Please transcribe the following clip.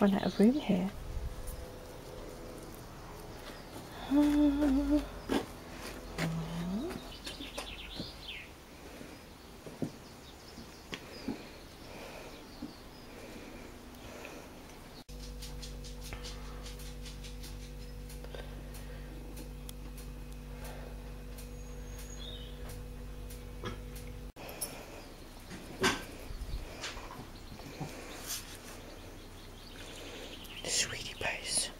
run out of room here. Pies.